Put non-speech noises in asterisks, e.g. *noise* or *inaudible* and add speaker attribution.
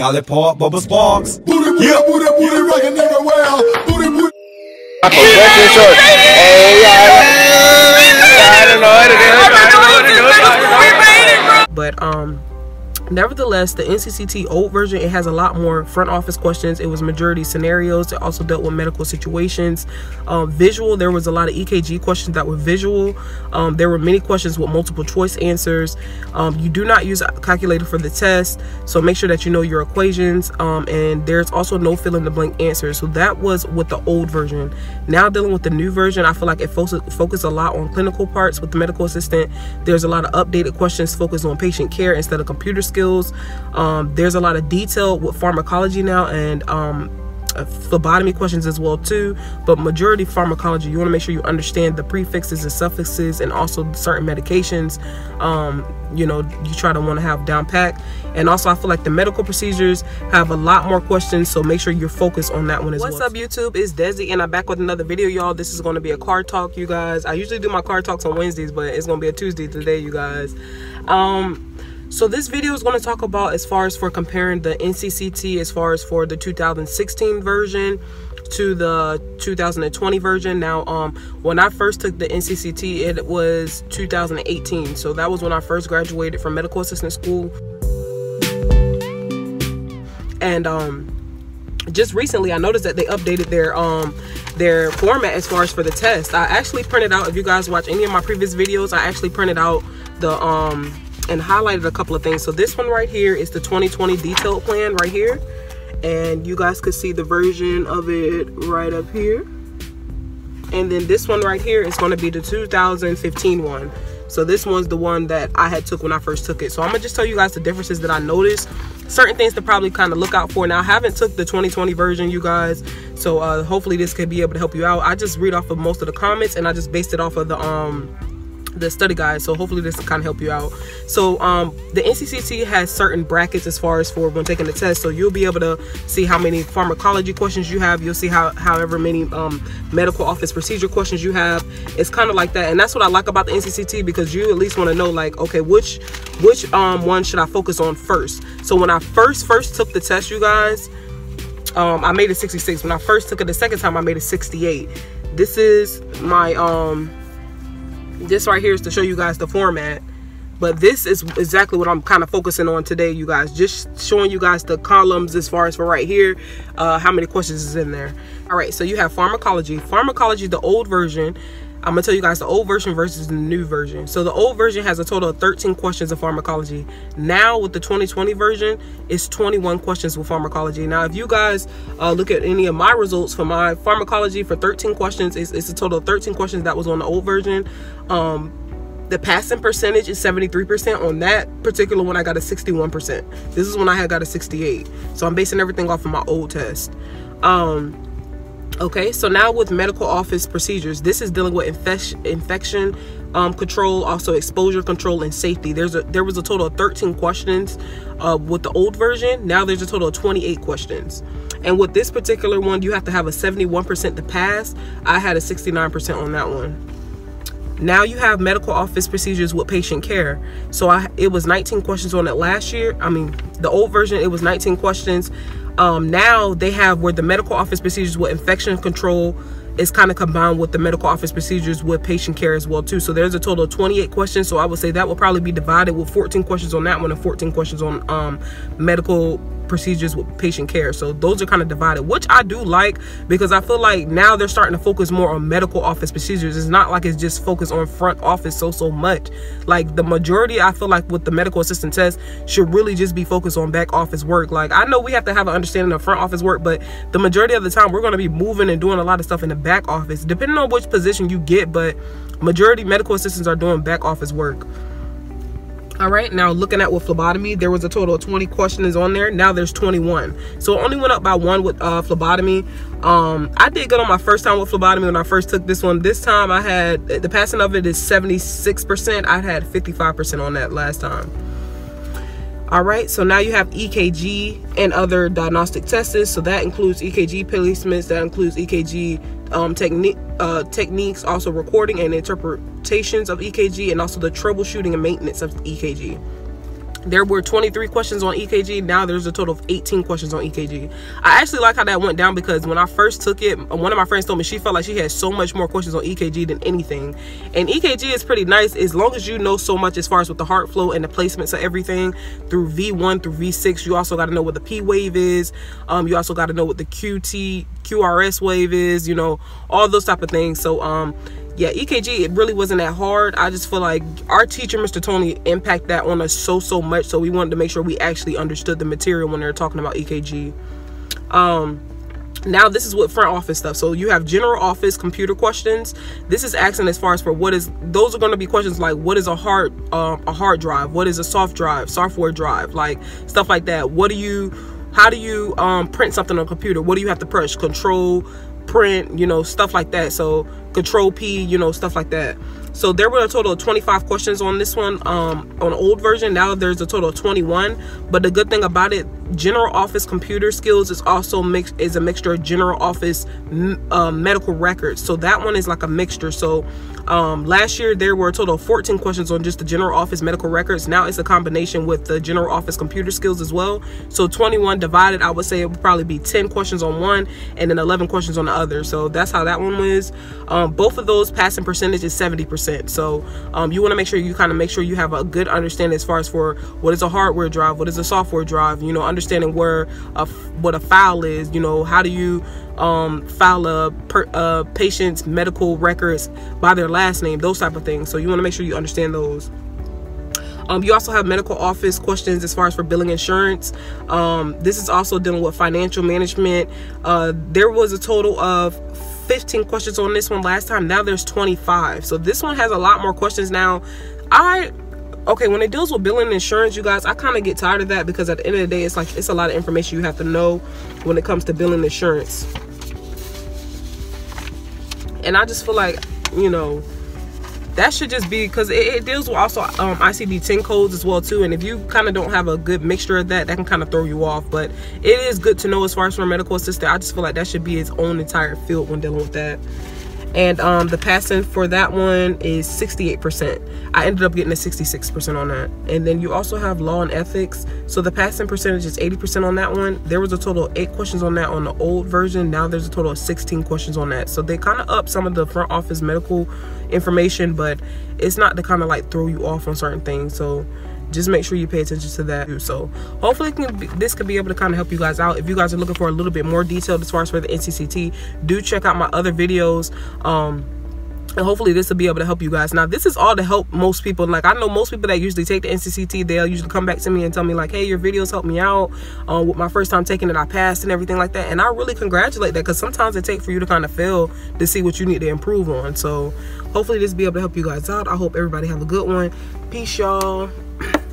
Speaker 1: Scarlet Park, Bubba Sparks.
Speaker 2: Booty, booty,
Speaker 1: Yeah.
Speaker 2: booty, booty, rockin' everywhere. Booty, booty.
Speaker 3: Hey, I don't know what to do. I don't know what to do.
Speaker 4: but um nevertheless the ncct old version it has a lot more front office questions. It was majority scenarios. It also dealt with medical situations. Um, visual there was a lot of ekg questions that were visual. Um, there were many questions with multiple choice answers. Um, you do not use a calculator for the test so make sure that you know your equations. Um, and there's also no fill in the blank answers. So that was with the old version. Now dealing with the new version i feel like it focus, focus a lot on clinical parts with the medical assistant. There's a lot of updated questions focused on patient care instead of computer skills um, there's a lot of detail with pharmacology now and um, uh, phlebotomy questions as well too but majority pharmacology you want to make sure you understand the prefixes and suffixes and also certain medications um, you know you try to want to have down pack and also i feel like the medical procedures have a lot more questions so make sure you're focused on that one as
Speaker 3: What's
Speaker 4: well. What's up youtube? It's desi and i'm back with another video y'all. This is going to be a car talk you guys. I usually do my car talks on wednesdays but it's going to be a tuesday today you guys. Um so this video is going to talk about as far as for comparing the NCCT as far as for the 2016 version to the 2020 version. Now, um, when I first took the NCCT, it was 2018. So that was when I first graduated from medical assistant school. And um, just recently I noticed that they updated their um their format as far as for the test. I actually printed out if you guys watch any of my previous videos, I actually printed out the um and highlighted a couple of things. So this one right here is the 2020 detailed plan right here. And you guys could see the version of it right up here. And then this one right here is going to be the 2015 one. So this one's the one that I had took when I first took it. So I'm gonna just tell you guys the differences that I noticed. Certain things to probably kind of look out for. Now I haven't took the 2020 version, you guys. So uh, hopefully this could be able to help you out. I just read off of most of the comments and I just based it off of the um the study guide so hopefully this kind of help you out. So um the ncct has certain brackets as far as for when taking the test so you'll be able to see how many pharmacology questions you have you'll see how however many um medical office procedure questions you have. It's kind of like that and that's what i like about the ncct because you at least want to know like okay which which um one should i focus on first? So when i first first took the test you guys um i made it 66 when i first took it the second time i made it 68 this is my um this right here is to show you guys the format but this is exactly what i'm kind of focusing on today you guys. Just showing you guys the columns as far as for right here uh how many questions is in there. All right so you have pharmacology. Pharmacology the old version i'm gonna tell you guys the old version versus the new version. So the old version has a total of 13 questions of pharmacology. Now with the 2020 version it's 21 questions with pharmacology. Now if you guys uh, look at any of my results for my pharmacology for 13 questions it's, it's a total of 13 questions that was on the old version. Um the passing percentage is 73% on that particular one i got a 61% this is when i had got a 68 so i'm basing everything off of my old test. Um okay so now with medical office procedures this is dealing with infection infection um, control also exposure control and safety. There's a there was a total of 13 questions uh, with the old version. Now there's a total of 28 questions. And with this particular one you have to have a 71% to pass. I had a 69% on that one. Now you have medical office procedures with patient care. So i it was 19 questions on it last year. I mean the old version it was 19 questions um, now they have where the medical office procedures with infection control is kind of combined with the medical office procedures with patient care as well too. So there's a total of 28 questions. So i would say that will probably be divided with 14 questions on that one and 14 questions on um, medical procedures with patient care. So those are kind of divided which i do like because i feel like now they're starting to focus more on medical office procedures. It's not like it's just focused on front office so so much. Like the majority i feel like with the medical assistant test should really just be focused on back office work. Like i know we have to have an understanding of front office work but the majority of the time we're going to be moving and doing a lot of stuff in the back office depending on which position you get but majority medical assistants are doing back office work all right now looking at with phlebotomy there was a total of 20 questions on there. Now there's 21 so only went up by one with uh, phlebotomy. Um i did good on my first time with phlebotomy when i first took this one. This time i had the passing of it is 76 percent. I had 55 percent on that last time. All right so now you have ekg and other diagnostic tests. So that includes ekg placements. That includes ekg um, technique uh, techniques also recording and interpretations of ekg and also the troubleshooting and maintenance of ekg there were 23 questions on EKG. Now there's a total of 18 questions on EKG. I actually like how that went down because when I first took it, one of my friends told me she felt like she had so much more questions on EKG than anything. And EKG is pretty nice as long as you know so much as far as with the heart flow and the placements of everything through V1 through V6. You also got to know what the P wave is. Um, you also got to know what the QT, QRS wave is, you know, all those type of things. So, um, yeah, EKG, it really wasn't that hard. I just feel like our teacher, Mr. Tony, impact that on us so, so much. So we wanted to make sure we actually understood the material when they're talking about EKG. Um, now this is what front office stuff so you have general office computer questions this is asking as far as for what is those are going to be questions like what is a hard um, a hard drive what is a soft drive software drive like stuff like that what do you how do you um, print something on a computer what do you have to press control print you know stuff like that. So control p you know stuff like that. So there were a total of 25 questions on this one. Um on old version now there's a total of 21 but the good thing about it general office computer skills is also mixed is a mixture of general office uh, medical records. So that one is like a mixture. So um, last year there were a total of 14 questions on just the general office medical records. Now it's a combination with the general office computer skills as well. So 21 divided i would say it would probably be 10 questions on one and then 11 questions on the other. So that's how that one was um, both of those passing percentage is 70 percent. So um, you want to make sure you kind of make sure you have a good understanding as far as for what is a hardware drive what is a software drive you know understanding where a, what a file is you know how do you um, file a, per, a patient's medical records by their last name those type of things so you want to make sure you understand those um, you also have medical office questions as far as for billing insurance. Um, this is also dealing with financial management. Uh, there was a total of 15 questions on this one last time. Now there's 25. So this one has a lot more questions now. I okay when it deals with billing insurance you guys i kind of get tired of that because at the end of the day it's like it's a lot of information you have to know when it comes to billing insurance. And i just feel like you know that should just be because it, it, deals with also um, ICD-10 codes as well too and if you kind of don't have a good mixture of that that can kind of throw you off but it is good to know as far as for a medical assistant I just feel like that should be its own entire field when dealing with that and um, the passing for that one is 68%. I ended up getting a 66% on that. And then you also have law and ethics. So the passing percentage is 80% on that one. There was a total of eight questions on that on the old version. Now there's a total of 16 questions on that. So they kind of up some of the front office medical information, but it's not to kind of like throw you off on certain things. So just make sure you pay attention to that. So hopefully this could be able to kind of help you guys out. If you guys are looking for a little bit more detailed as far as for the ncct do check out my other videos. Um and hopefully this will be able to help you guys. Now this is all to help most people. Like i know most people that usually take the ncct they'll usually come back to me and tell me like hey your videos helped me out uh, with my first time taking it i passed and everything like that. And i really congratulate that because sometimes it takes for you to kind of fail to see what you need to improve on. So hopefully this will be able to help you guys out. I hope everybody have a good one. Peace y'all *clears throat*